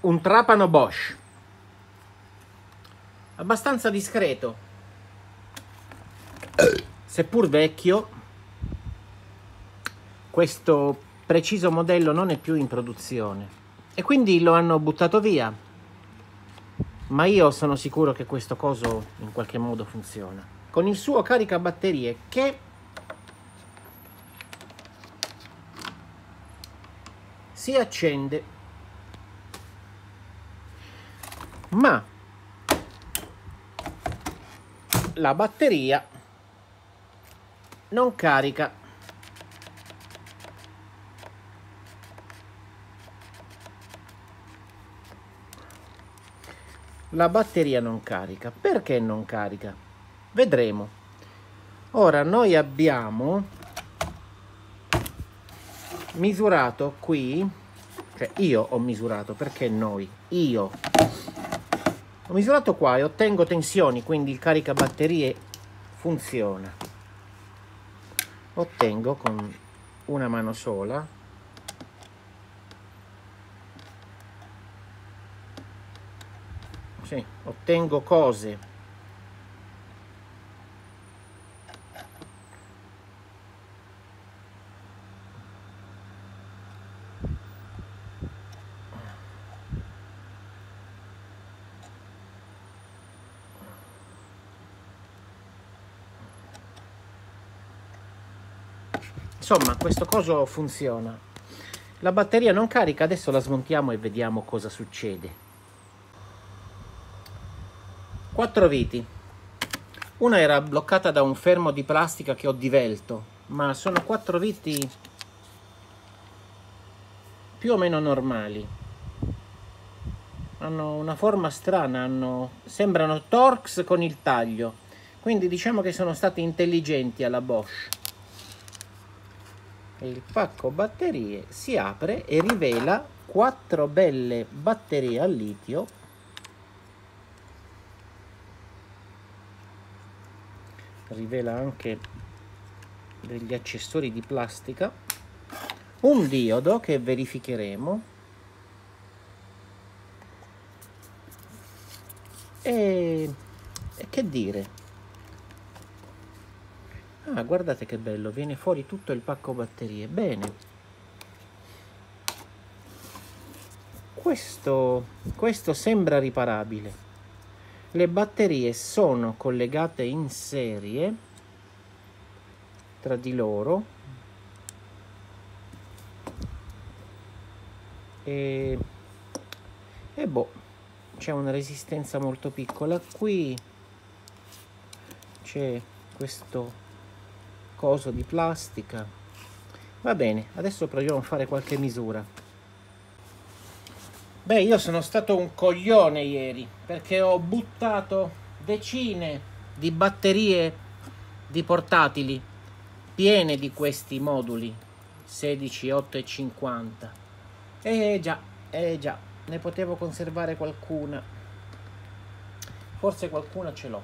un trapano Bosch. Abbastanza discreto. Seppur vecchio questo preciso modello non è più in produzione. E quindi lo hanno buttato via. Ma io sono sicuro che questo coso in qualche modo funziona. Con il suo caricabatterie che si accende ma la batteria non carica. La batteria non carica. Perché non carica? Vedremo. Ora noi abbiamo misurato qui cioè io ho misurato perché noi io ho misurato qua e ottengo tensioni quindi il caricabatterie funziona. Ottengo con una mano sola. Ottengo cose insomma questo coso funziona. La batteria non carica adesso la smontiamo e vediamo cosa succede. Quattro viti. Una era bloccata da un fermo di plastica che ho divelto ma sono quattro viti più o meno normali. Hanno una forma strana hanno, sembrano Torx con il taglio. Quindi diciamo che sono stati intelligenti alla Bosch il pacco batterie si apre e rivela quattro belle batterie al litio. Rivela anche degli accessori di plastica. Un diodo che verificheremo. E, e che dire Ah, guardate che bello, viene fuori tutto il pacco batterie. Bene. Questo, questo sembra riparabile. Le batterie sono collegate in serie tra di loro e, e boh, c'è una resistenza molto piccola. Qui c'è questo coso di plastica. Va bene adesso proviamo a fare qualche misura. Beh io sono stato un coglione ieri perché ho buttato decine di batterie di portatili piene di questi moduli 16 8 e 50 eh già eh già ne potevo conservare qualcuna. Forse qualcuna ce l'ho.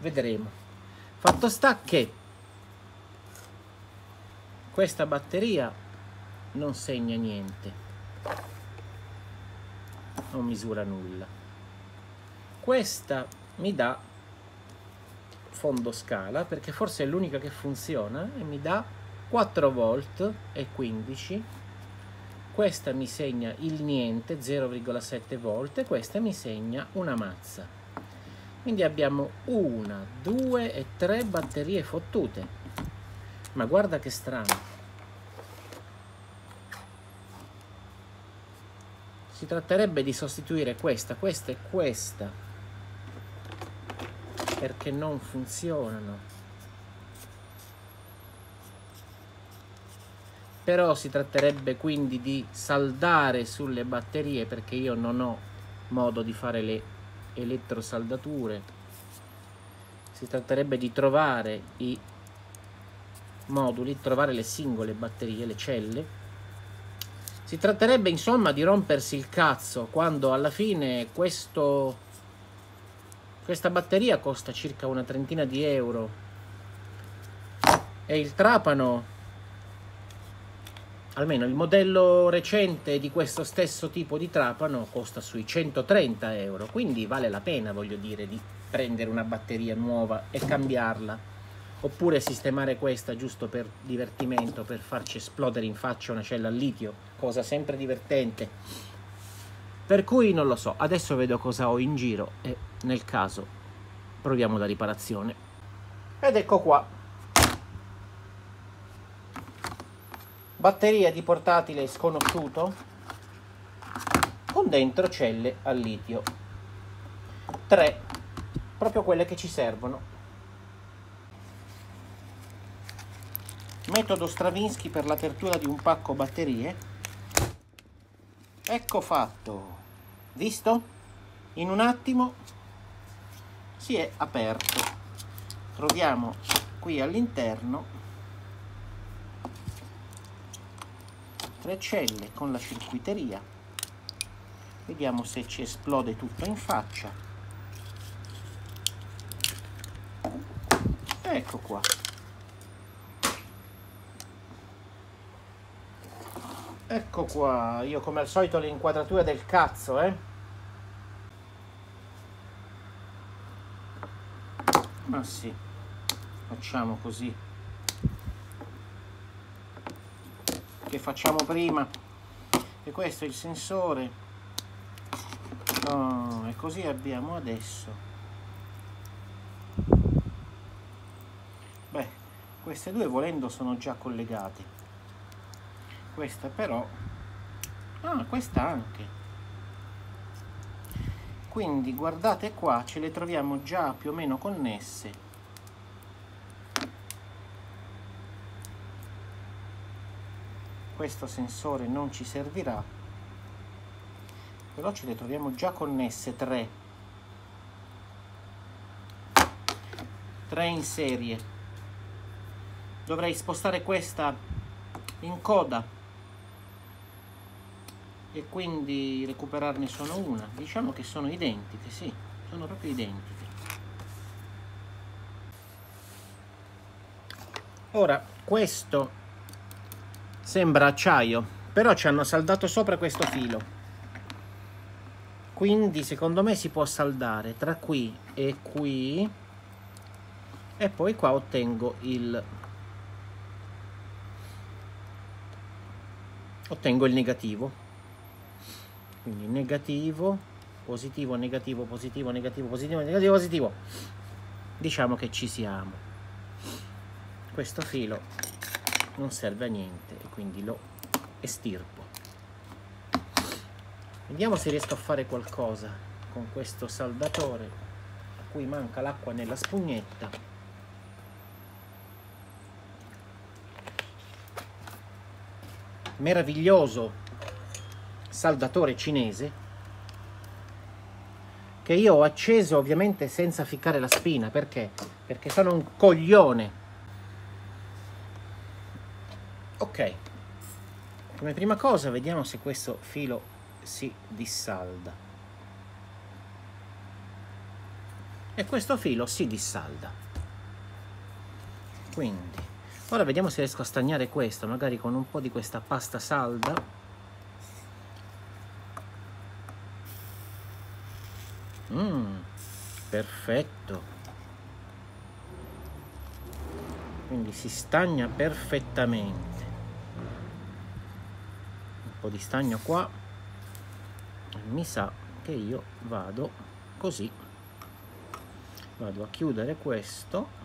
Vedremo. Fatto sta che questa batteria non segna niente. Non misura nulla. Questa mi dà fondo scala perché forse è l'unica che funziona e mi dà 4 volt e 15 questa mi segna il niente 0,7 volt e questa mi segna una mazza. Quindi abbiamo una due e tre batterie fottute. Ma guarda che strano. Si tratterebbe di sostituire questa, questa e questa. Perché non funzionano. Però si tratterebbe quindi di saldare sulle batterie perché io non ho modo di fare le elettrosaldature. Si tratterebbe di trovare i moduli, trovare le singole batterie, le celle. Si tratterebbe insomma di rompersi il cazzo quando alla fine questo, questa batteria costa circa una trentina di euro. E il trapano almeno il modello recente di questo stesso tipo di trapano costa sui 130 euro, quindi vale la pena, voglio dire, di prendere una batteria nuova e cambiarla, oppure sistemare questa giusto per divertimento, per farci esplodere in faccia una cella al litio, cosa sempre divertente. Per cui non lo so, adesso vedo cosa ho in giro e nel caso proviamo la riparazione. Ed ecco qua. batteria di portatile sconosciuto con dentro celle al litio 3 proprio quelle che ci servono metodo Stravinsky per l'apertura di un pacco batterie. Ecco fatto. Visto? in un attimo si è aperto. Troviamo qui all'interno tre celle con la circuiteria. Vediamo se ci esplode tutto in faccia. Ecco qua ecco qua io come al solito le inquadrature del cazzo eh. Ma sì. Facciamo così. Che facciamo prima? E questo è il sensore. Oh, e così abbiamo adesso. Beh queste due volendo sono già collegate questa però ah questa anche. Quindi guardate qua ce le troviamo già più o meno connesse. Questo sensore non ci servirà però ce le troviamo già connesse 3 3 in serie. Dovrei spostare questa in coda e quindi recuperarne solo una. Diciamo che sono identiche sì sono proprio identiche. Ora questo sembra acciaio però ci hanno saldato sopra questo filo. Quindi secondo me si può saldare tra qui e qui. E poi qua ottengo il ottengo il negativo quindi negativo positivo negativo positivo negativo positivo negativo positivo. Diciamo che ci siamo. Questo filo non serve a niente quindi lo estirpo. Vediamo se riesco a fare qualcosa con questo saldatore a cui manca l'acqua nella spugnetta. Meraviglioso saldatore cinese che io ho acceso ovviamente senza ficcare la spina. Perché? Perché sono un coglione. Ok. Come prima cosa vediamo se questo filo si dissalda. E questo filo si dissalda. Quindi ora vediamo se riesco a stagnare questo magari con un po' di questa pasta salda mm, perfetto. Quindi si stagna perfettamente. Po' di stagno qua. Mi sa che io vado così. Vado a chiudere questo.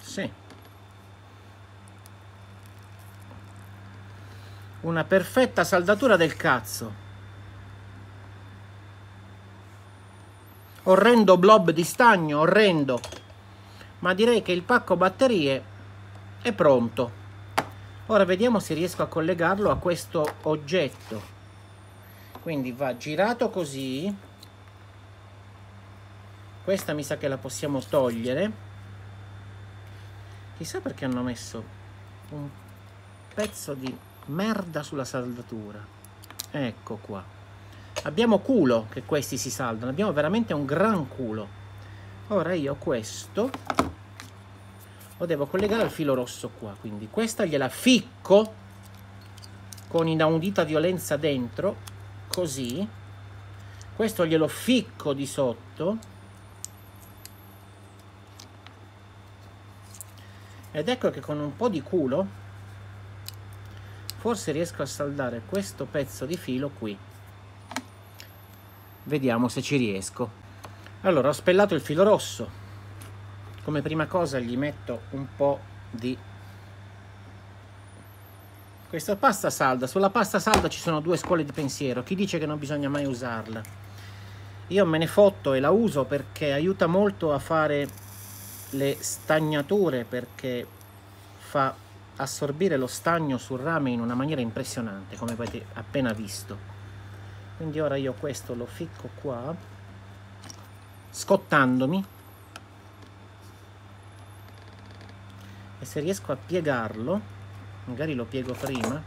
Sì una perfetta saldatura del cazzo orrendo blob di stagno, orrendo. Ma direi che il pacco batterie è pronto. Ora vediamo se riesco a collegarlo a questo oggetto. Quindi va girato così. Questa mi sa che la possiamo togliere. Chissà perché hanno messo un pezzo di merda sulla saldatura. Ecco qua. abbiamo culo che questi si saldano abbiamo veramente un gran culo ora io questo lo devo collegare al filo rosso qua quindi questa gliela ficco con inaudita violenza dentro così questo glielo ficco di sotto ed ecco che con un po' di culo forse riesco a saldare questo pezzo di filo qui. Vediamo se ci riesco. Allora ho spellato il filo rosso. Come prima cosa gli metto un po' di questa pasta salda. Sulla pasta salda ci sono due scuole di pensiero. Chi dice che non bisogna mai usarla? Io me ne fotto e la uso perché aiuta molto a fare le stagnature perché fa assorbire lo stagno sul rame in una maniera impressionante come avete appena visto. Quindi ora io questo lo ficco qua scottandomi. E se riesco a piegarlo magari lo piego prima.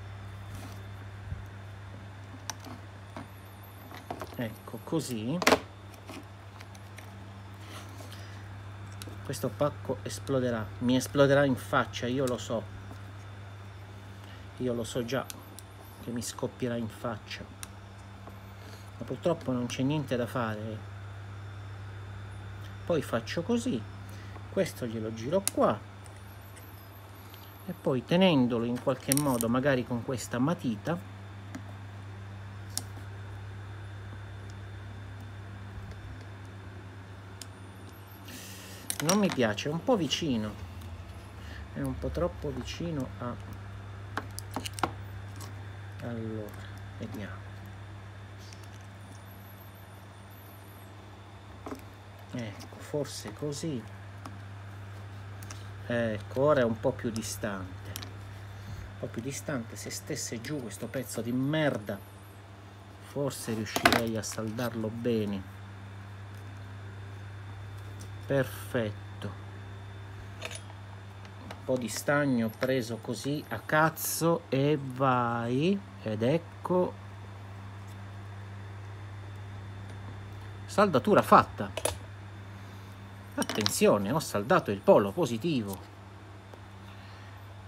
Ecco così. Questo pacco esploderà mi esploderà in faccia io lo so io lo so già che mi scoppierà in faccia. Ma purtroppo non c'è niente da fare. Poi faccio così questo glielo giro qua e poi tenendolo in qualche modo magari con questa matita non mi piace, è un po' vicino è un po' troppo vicino a allora, vediamo. Ecco, forse così. Ecco, ora è un po' più distante. Un po' più distante se stesse giù questo pezzo di merda forse riuscirei a saldarlo bene. Perfetto po' di stagno preso così a cazzo e vai ed ecco. Saldatura fatta. Attenzione ho saldato il polo positivo.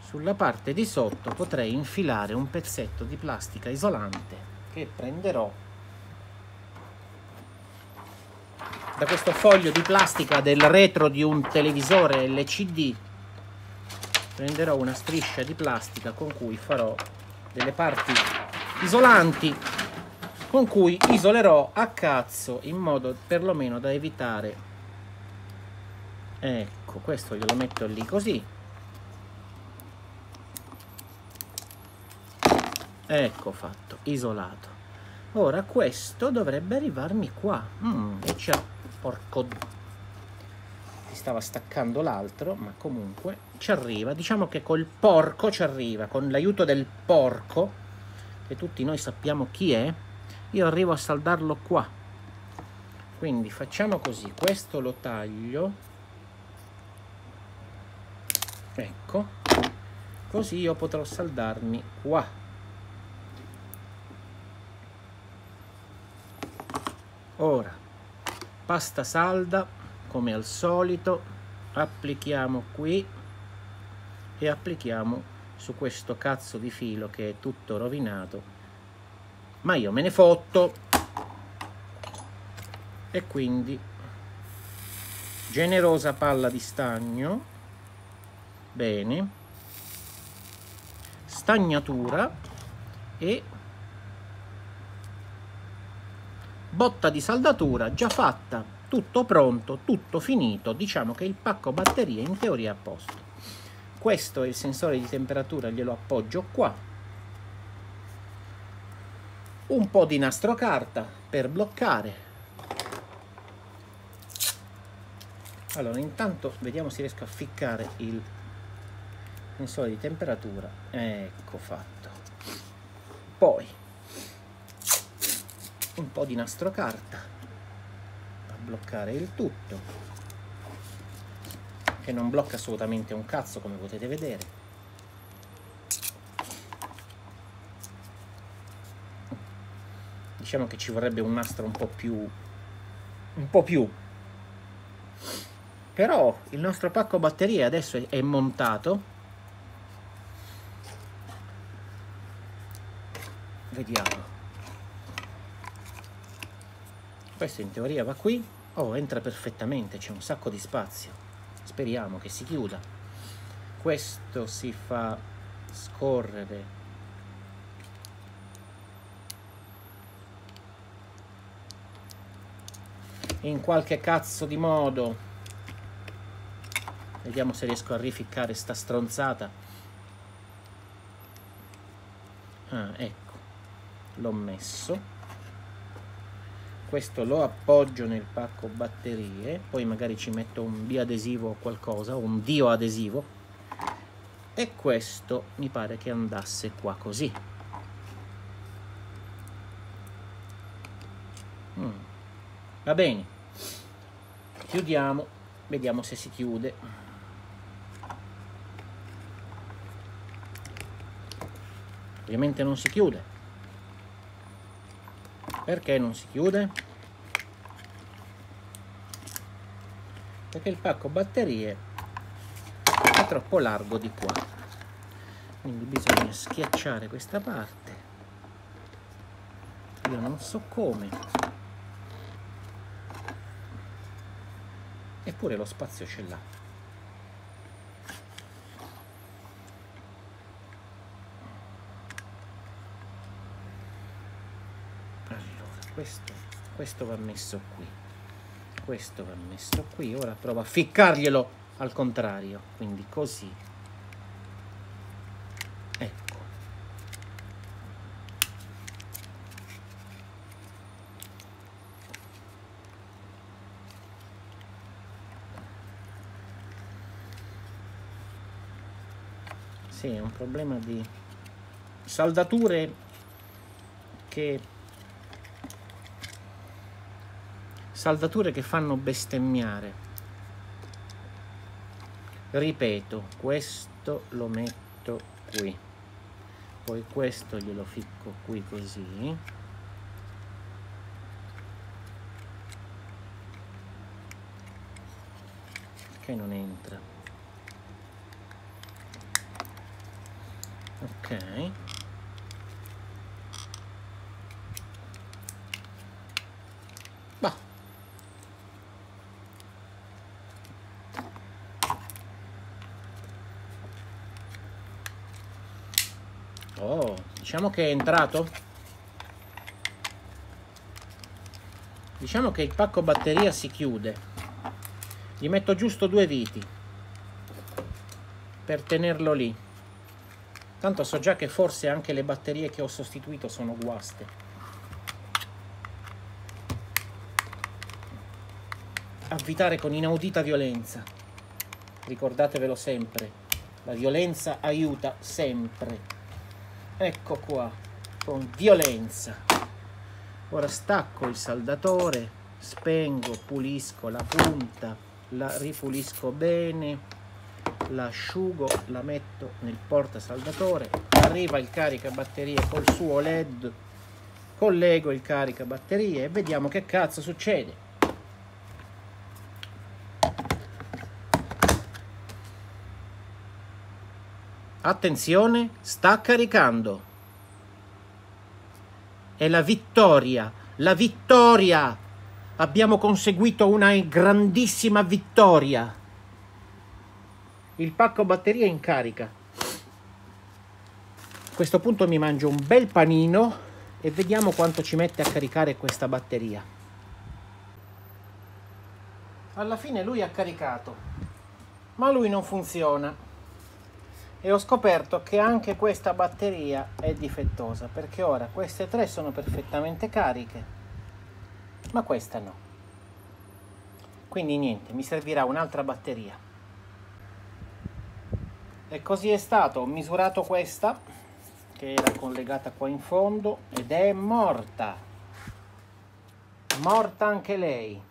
Sulla parte di sotto potrei infilare un pezzetto di plastica isolante che prenderò da questo foglio di plastica del retro di un televisore LCD prenderò una striscia di plastica con cui farò delle parti isolanti con cui isolerò a cazzo in modo perlomeno da evitare. Ecco questo glielo metto lì così. Ecco fatto isolato. Ora questo dovrebbe arrivarmi qua. Mm, e c'è porco si stava staccando l'altro ma comunque ci arriva diciamo che col porco ci arriva con l'aiuto del porco che tutti noi sappiamo chi è io arrivo a saldarlo qua. Quindi facciamo così questo lo taglio ecco così io potrò saldarmi qua. Ora pasta salda come al solito applichiamo qui e applichiamo su questo cazzo di filo che è tutto rovinato. Ma io me ne fotto. E quindi generosa palla di stagno. Bene. Stagnatura e botta di saldatura già fatta tutto pronto tutto finito. Diciamo che il pacco batterie in teoria è a posto questo è il sensore di temperatura glielo appoggio qua. Un po' di nastro carta per bloccare. Allora intanto vediamo se riesco a ficcare il sensore di temperatura. Ecco fatto. Poi un po' di nastro carta a bloccare il tutto che non blocca assolutamente un cazzo come potete vedere. Diciamo che ci vorrebbe un nastro un po' più un po' più. Però il nostro pacco batterie adesso è, montato. Vediamo. Questo in teoria va qui. Oh entra perfettamente c'è un sacco di spazio speriamo che si chiuda. Questo si fa scorrere. In qualche cazzo di modo. Vediamo se riesco a rificcare sta stronzata. Ah ecco. L'ho messo questo lo appoggio nel pacco batterie poi magari ci metto un biadesivo o qualcosa un dio adesivo e questo mi pare che andasse qua così. Mm. va bene. Chiudiamo vediamo se si chiude. Ovviamente non si chiude perché non si chiude? perché il pacco batterie è troppo largo di qua. Quindi bisogna schiacciare questa parte. Io non so come. Eppure lo spazio ce l'ha questo, questo va messo qui. Questo va messo qui. Ora provo a ficcarglielo al contrario. Quindi così. Ecco. Sì è un problema di saldature che saldature che fanno bestemmiare. Ripeto questo lo metto qui. Poi questo glielo ficco qui così. Che non entra. Ok Oh, diciamo che è entrato. Diciamo che il pacco batteria si chiude. Gli metto giusto due viti per tenerlo lì. Tanto so già che forse anche le batterie che ho sostituito sono guaste. Avvitare con inaudita violenza. Ricordatevelo sempre. La violenza aiuta sempre ecco qua con violenza. Ora stacco il saldatore spengo pulisco la punta la ripulisco bene l'asciugo la metto nel porta saldatore arriva il caricabatterie col suo led collego il caricabatterie e vediamo che cazzo succede Attenzione, sta caricando. È la vittoria, la vittoria! Abbiamo conseguito una grandissima vittoria. Il pacco batteria in carica. A questo punto mi mangio un bel panino e vediamo quanto ci mette a caricare questa batteria. Alla fine lui ha caricato, ma lui non funziona e ho scoperto che anche questa batteria è difettosa perché ora queste tre sono perfettamente cariche ma questa no. Quindi niente mi servirà un'altra batteria. E così è stato. Ho misurato questa che era collegata qua in fondo ed è morta. Morta anche lei.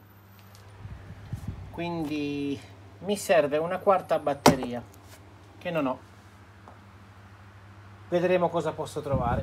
Quindi mi serve una quarta batteria che non ho vedremo cosa posso trovare